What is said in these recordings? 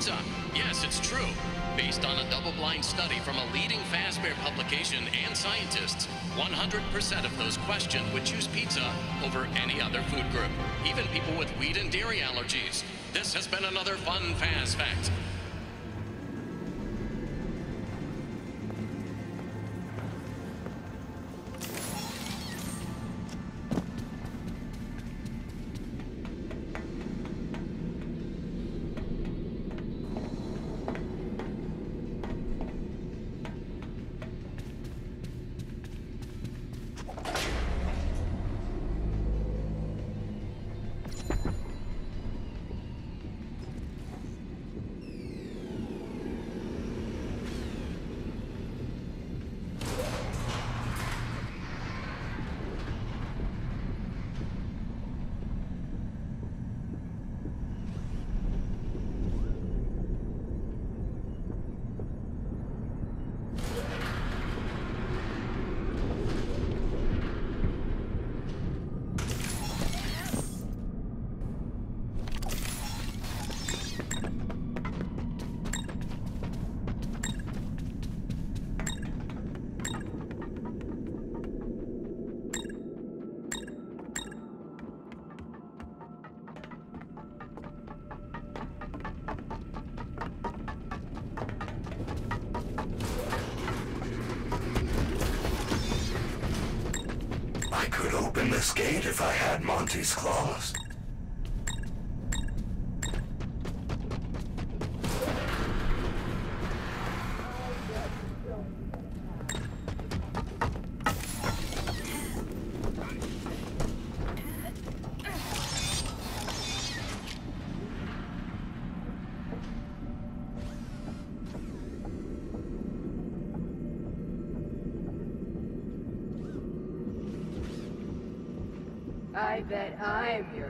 pizza? Yes, it's true. Based on a double blind study from a leading Fazbear publication and scientists, 100% of those questioned would choose pizza over any other food group, even people with wheat and dairy allergies. This has been another fun Faz fact. This gate if I had Monty's claws. I bet I'm your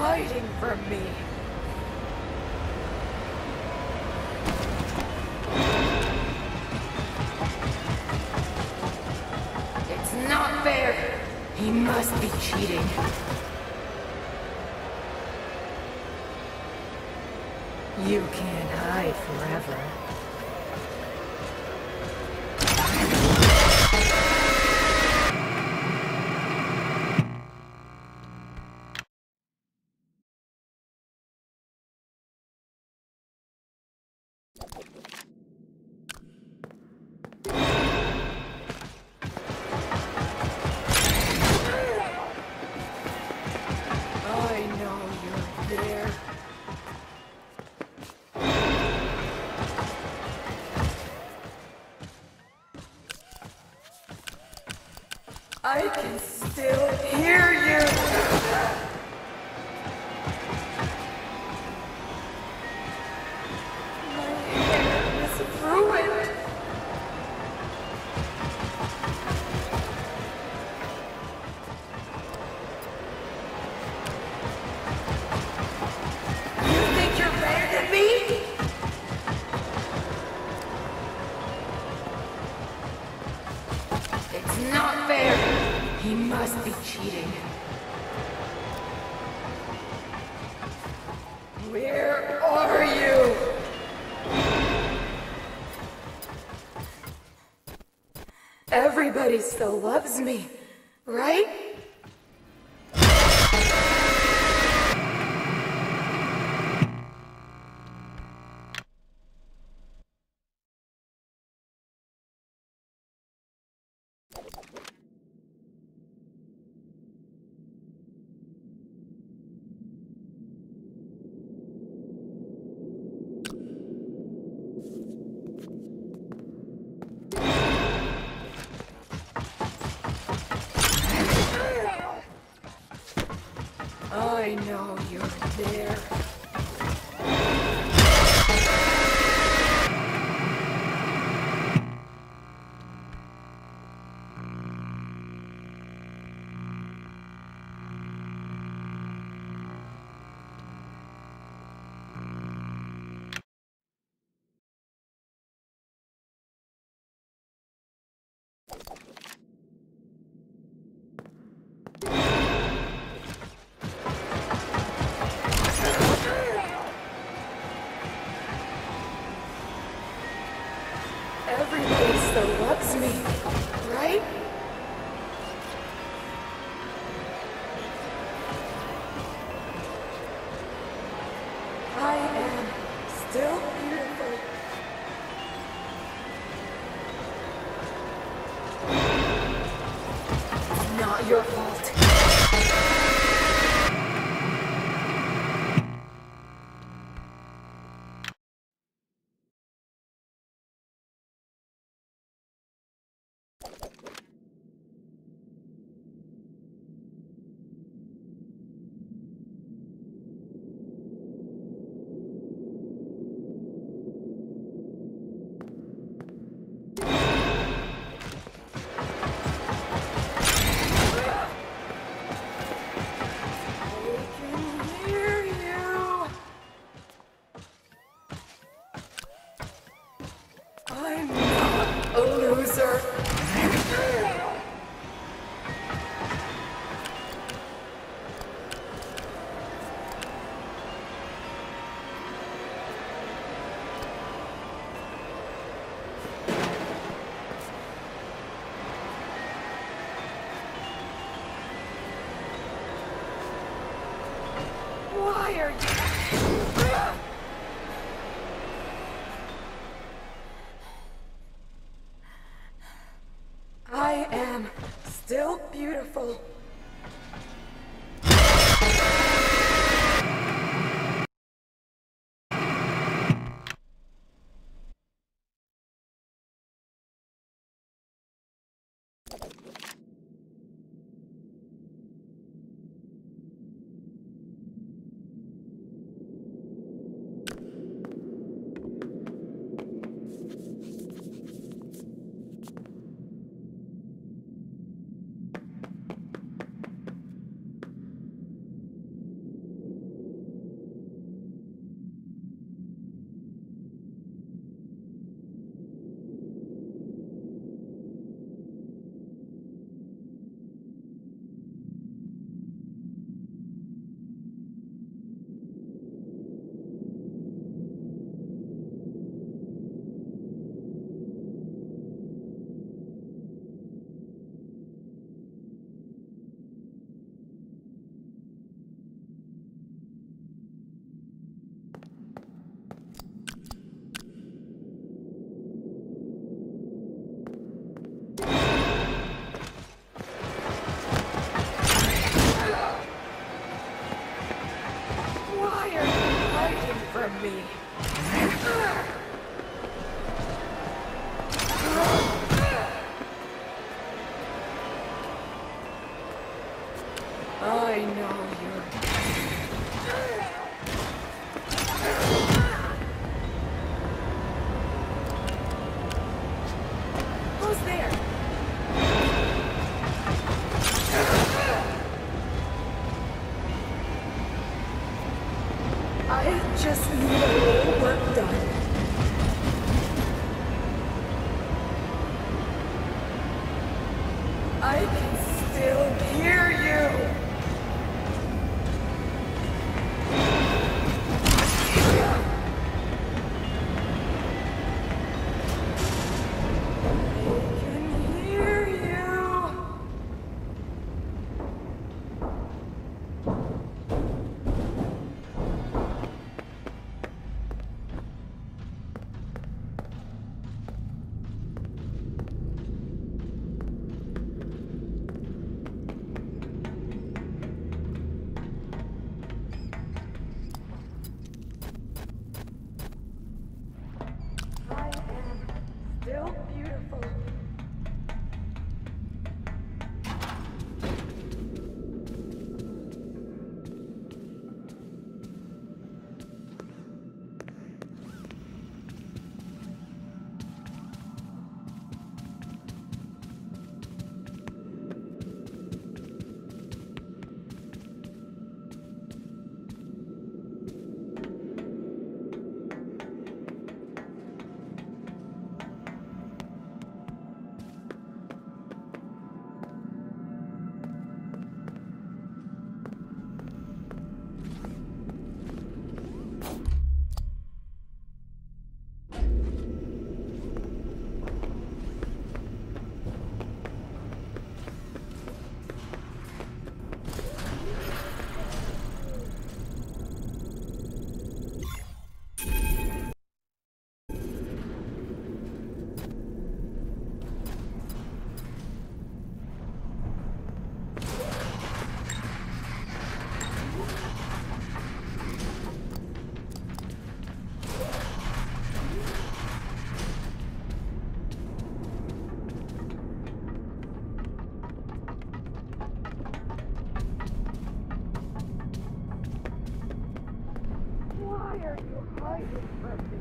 hiding from me? It's not fair. He must be cheating. You can't hide Everybody still loves me, right? I know you're there. I'm not a loser. I am still beautiful. You